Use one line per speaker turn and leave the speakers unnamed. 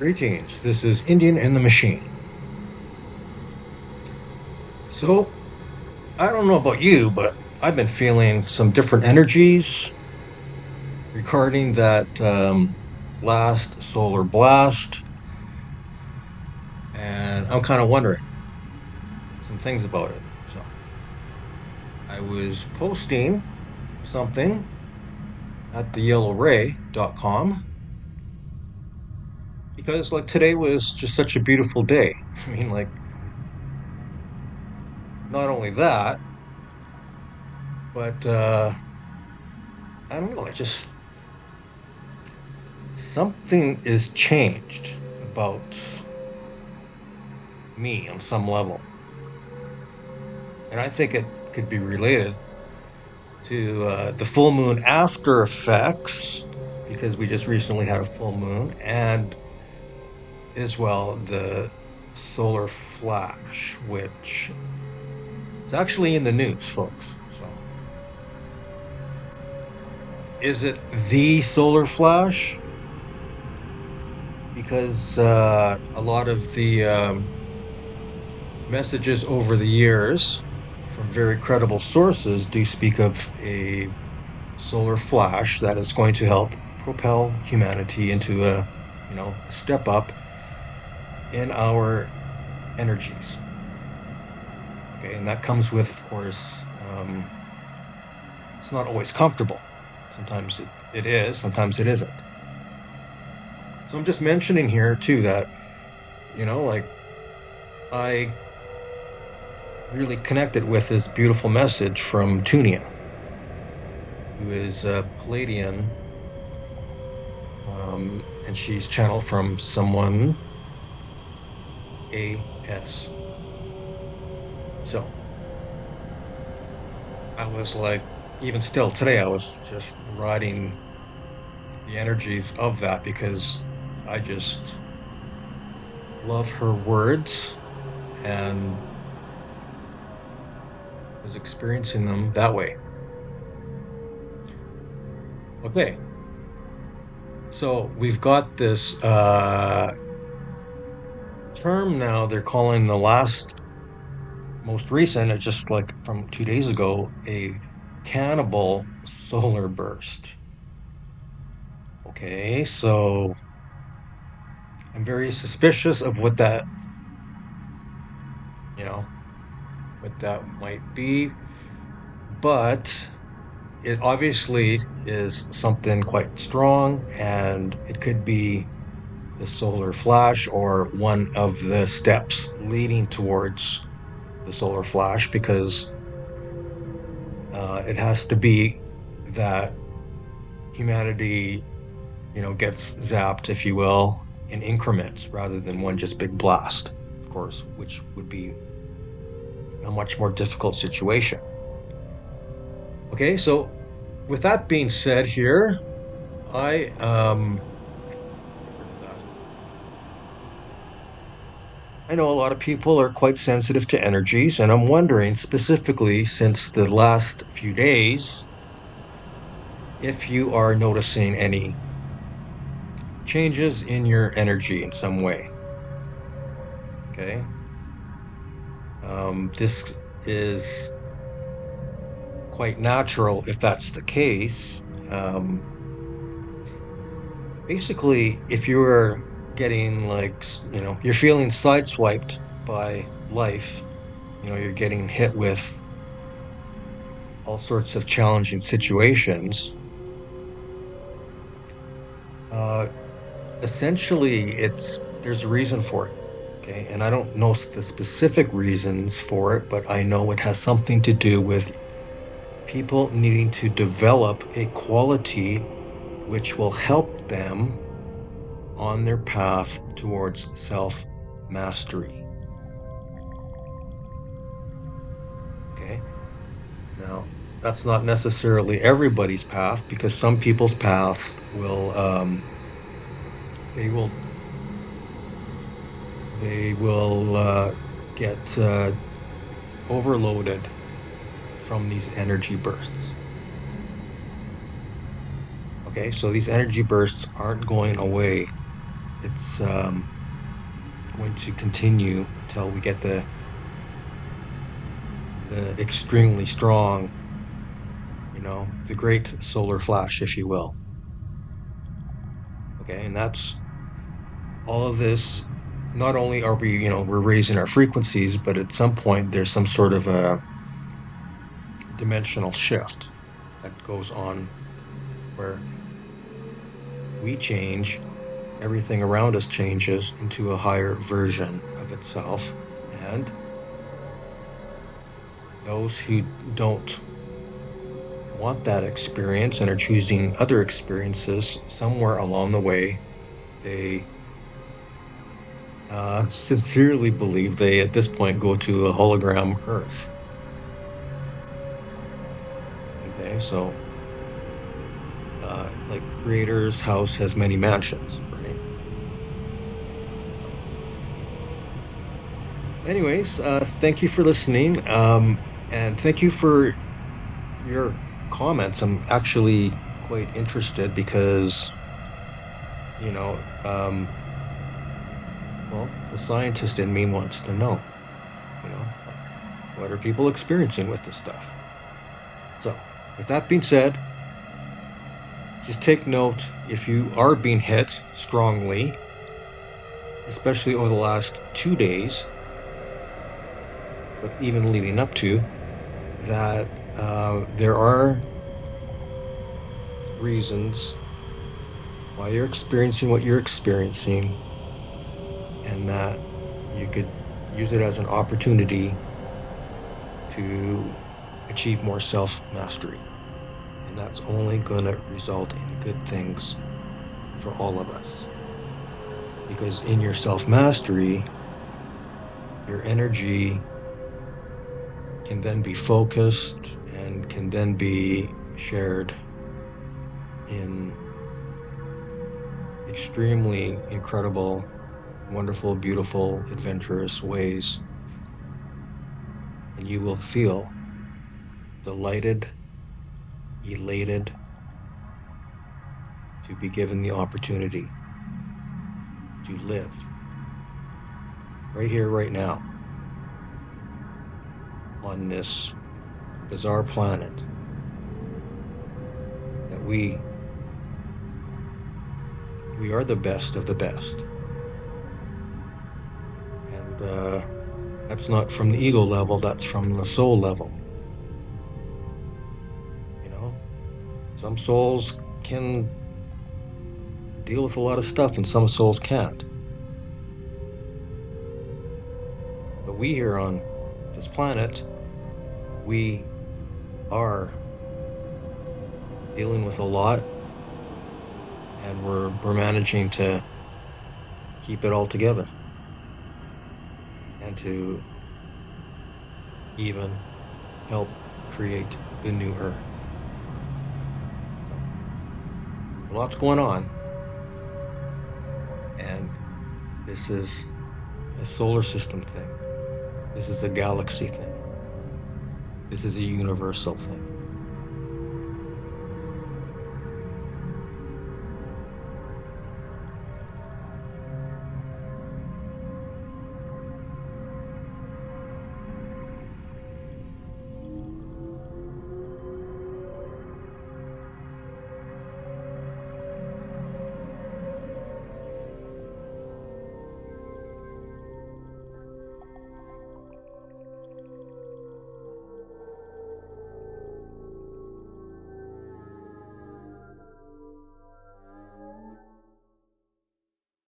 Greetings, this is Indian in the Machine. So, I don't know about you, but I've been feeling some different energies regarding that um, last solar blast, and I'm kind of wondering some things about it. So, I was posting something at theyellowray.com because like today was just such a beautiful day. I mean like not only that, but uh I don't know, I just something is changed about me on some level. And I think it could be related to uh, the full moon after effects because we just recently had a full moon and as well the solar flash which is actually in the news folks so. Is it the solar flash? Because uh, a lot of the um, messages over the years from very credible sources do speak of a solar flash that is going to help propel humanity into a you know a step up in our energies. Okay and that comes with of course um, it's not always comfortable. Sometimes it, it is sometimes it isn't. So i'm just mentioning here too that you know like i really connected with this beautiful message from Tunia, who is a Pleiadian, um, and she's channeled from someone AS. So, I was like, even still today, I was just riding the energies of that because I just love her words and was experiencing them that way. Okay. So we've got this uh, term now they're calling the last, most recent, it's just like from two days ago, a cannibal solar burst. Okay, so I'm very suspicious of what that, you know, what that might be, but it obviously is something quite strong and it could be the solar flash or one of the steps leading towards the solar flash because uh, it has to be that humanity you know gets zapped if you will in increments rather than one just big blast of course which would be a much more difficult situation. Okay, so with that being said, here, I um, I know a lot of people are quite sensitive to energies, and I'm wondering specifically since the last few days if you are noticing any changes in your energy in some way. Okay. Um, this is quite natural if that's the case. Um, basically, if you're getting like, you know, you're feeling sideswiped by life, you know, you're getting hit with all sorts of challenging situations. Uh, essentially, it's there's a reason for it. Okay, and I don't know the specific reasons for it, but I know it has something to do with people needing to develop a quality which will help them on their path towards self mastery. Okay, now that's not necessarily everybody's path because some people's paths will um, they will they will uh, get uh, overloaded from these energy bursts. Okay, so these energy bursts aren't going away it's um, going to continue until we get the, the extremely strong, you know, the great solar flash, if you will. Okay, and that's all of this. Not only are we, you know, we're raising our frequencies, but at some point there's some sort of a dimensional shift that goes on where we change, everything around us changes into a higher version of itself. And those who don't want that experience and are choosing other experiences, somewhere along the way, they uh, sincerely believe they at this point go to a hologram Earth. Okay, so like creator's house has many mansions, right? Anyways, uh, thank you for listening, um, and thank you for your comments. I'm actually quite interested because, you know, um, well, the scientist in me wants to know, you know, what are people experiencing with this stuff? So, with that being said, just take note if you are being hit strongly, especially over the last two days, but even leading up to, that uh, there are reasons why you're experiencing what you're experiencing, and that you could use it as an opportunity to achieve more self mastery and that's only going to result in good things for all of us. Because in your self mastery, your energy can then be focused and can then be shared in extremely incredible, wonderful, beautiful, adventurous ways. And you will feel delighted elated to be given the opportunity to live right here, right now, on this bizarre planet that we we are the best of the best and uh, that's not from the ego level that's from the soul level You know? Some souls can deal with a lot of stuff, and some souls can't. But we here on this planet, we are dealing with a lot, and we're, we're managing to keep it all together and to even help create the new earth. lots going on. And this is a solar system thing. This is a galaxy thing. This is a universal thing.